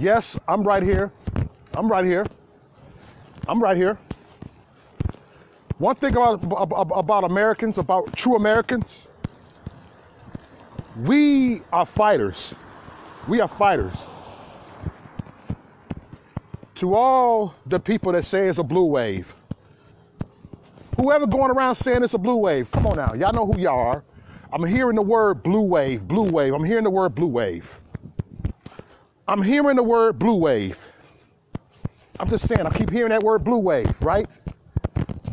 Yes, I'm right here. I'm right here. I'm right here. One thing about, about, Americans, about true Americans, we are fighters. We are fighters. To all the people that say it's a blue wave, whoever going around saying it's a blue wave, come on now, y'all know who y'all are. I'm hearing the word blue wave, blue wave. I'm hearing the word blue wave. I'm hearing the word blue wave. I'm just saying, I keep hearing that word blue wave, right?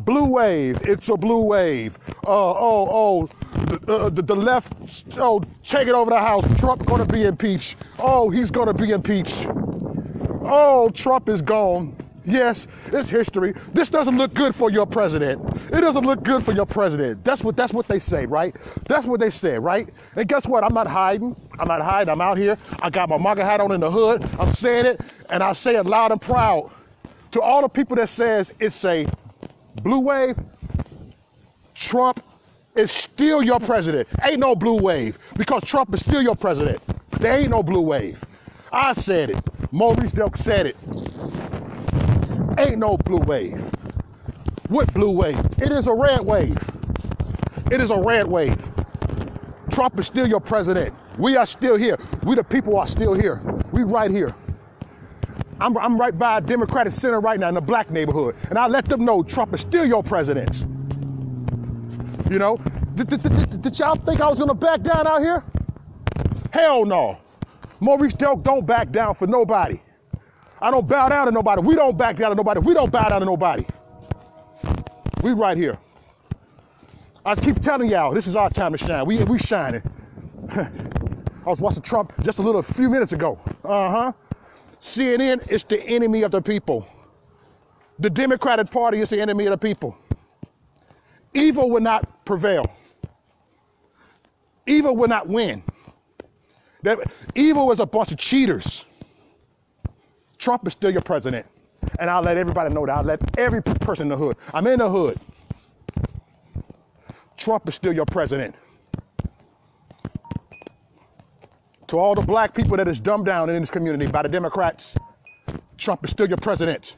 Blue wave, it's a blue wave. Uh, oh, oh, the, uh, the, the left, oh, take it over the house. Trump gonna be impeached. Oh, he's gonna be impeached. Oh, Trump is gone. Yes, it's history. This doesn't look good for your president. It doesn't look good for your president. That's what that's what they say, right? That's what they say, right? And guess what? I'm not hiding. I'm not hiding. I'm out here. I got my MAGA hat on in the hood. I'm saying it, and I say it loud and proud to all the people that says it's a blue wave. Trump is still your president. Ain't no blue wave because Trump is still your president. There ain't no blue wave. I said it. Maurice Delk said it. Ain't no blue wave. What blue wave? It is a red wave. It is a red wave. Trump is still your president. We are still here. We the people are still here. We right here. I'm, I'm right by a Democratic Center right now in the black neighborhood. And I let them know Trump is still your president. You know, did, did, did, did y'all think I was gonna back down out here? Hell no. Maurice Delk don't back down for nobody. I don't bow down to nobody. We don't back down to nobody. We don't bow down to nobody. We right here. I keep telling y'all, this is our time to shine. We we shining. I was watching Trump just a little few minutes ago. Uh-huh. CNN is the enemy of the people. The Democratic Party is the enemy of the people. Evil will not prevail. Evil will not win. That evil is a bunch of cheaters. Trump is still your president. And I'll let everybody know that. I'll let every person in the hood. I'm in the hood. Trump is still your president. To all the black people that is dumbed down in this community by the Democrats, Trump is still your president.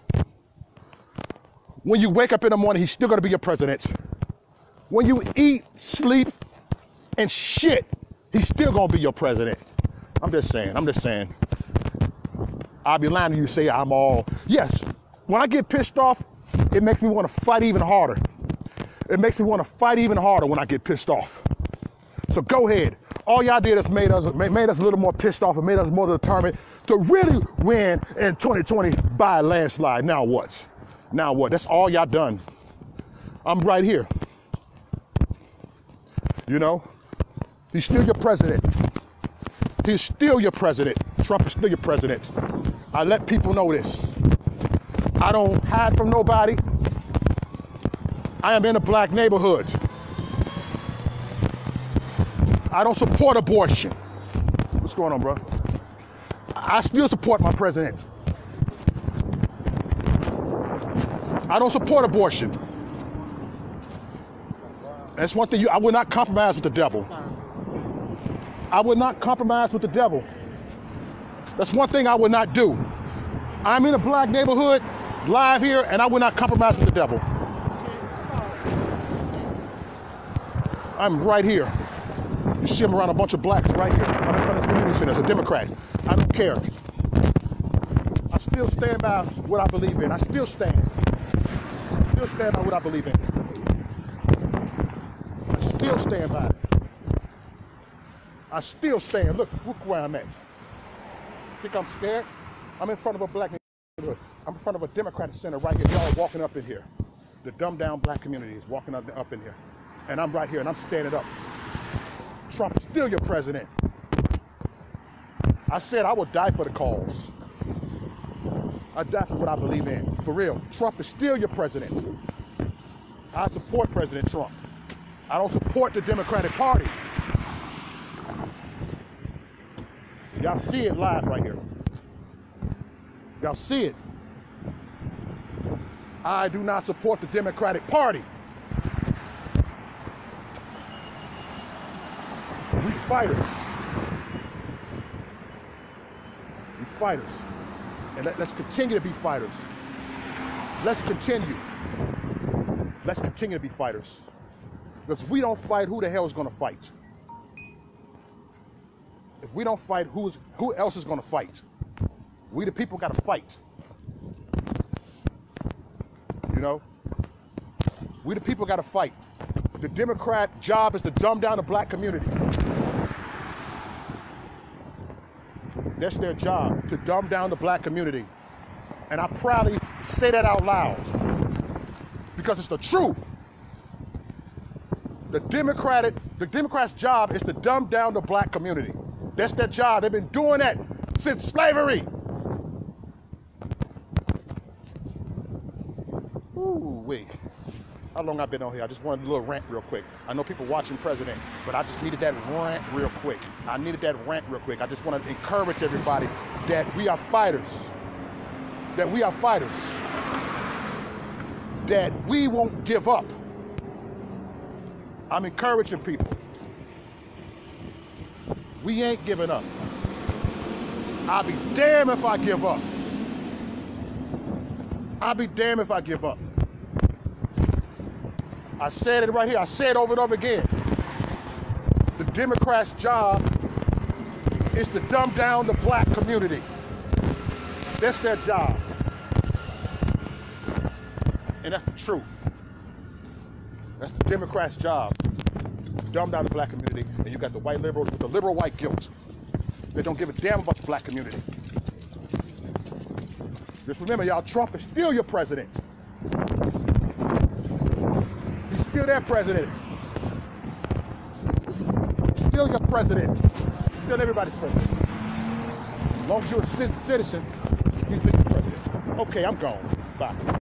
When you wake up in the morning, he's still gonna be your president. When you eat, sleep, and shit, he's still gonna be your president. I'm just saying, I'm just saying. I'll be lying to you say I'm all, yes, when I get pissed off, it makes me wanna fight even harder. It makes me wanna fight even harder when I get pissed off. So go ahead. All y'all did is made us made us a little more pissed off and made us more determined to really win in 2020 by a landslide. Now what? Now what? That's all y'all done. I'm right here. You know, he's still your president. He's still your president. Trump is still your president. I let people know this. I don't hide from nobody. I am in a black neighborhood. I don't support abortion. What's going on, bro? I still support my president. I don't support abortion. That's one thing you, I will not compromise with the devil. I will not compromise with the devil. That's one thing I will not do. I'm in a black neighborhood, live here, and I will not compromise with the devil. I'm right here. You see him around a bunch of blacks right here. I'm in front of this community center as a Democrat. I don't care. I still stand by what I believe in. I still stand. I still stand by what I believe in. I still stand by it. I still stand. Look, look where I'm at. Think I'm scared? I'm in front of a black neighborhood. I'm in front of a Democratic center right here. Y'all walking up in here. The dumbed down black community is walking up, up in here. And I'm right here and I'm standing up. Trump is still your president. I said I would die for the cause. I die for what I believe in. For real. Trump is still your president. I support President Trump. I don't support the Democratic Party. Y'all see it live right here. Y'all see it. I do not support the Democratic Party. We fighters. We fighters. And let, let's continue to be fighters. Let's continue. Let's continue to be fighters. Because we don't fight, who the hell is going to fight? If we don't fight, who's who else is going to fight? We the people got to fight. You know? We the people got to fight. The Democrat job is to dumb down the black community. That's their job, to dumb down the black community. And I proudly say that out loud because it's the truth. The Democratic, the Democrats' job is to dumb down the black community. That's their job. They've been doing that since slavery. Ooh, wait. How long I've been on here? I just wanted a little rant real quick. I know people watching President, but I just needed that rant real quick. I needed that rant real quick. I just want to encourage everybody that we are fighters. That we are fighters. That we won't give up. I'm encouraging people. We ain't giving up. I'll be damned if I give up. I'll be damned if I give up. I said it right here. I said it over and over again. The Democrats' job is to dumb down the black community. That's their job. And that's the truth. That's the Democrats' job. Dumb down the black community. And you got the white liberals with the liberal white guilt. They don't give a damn about the black community. Just remember, y'all, Trump is still your president. He's still their president. Still your president. Still everybody's president. As long as you're a citizen, he's your president. Okay, I'm gone. Bye.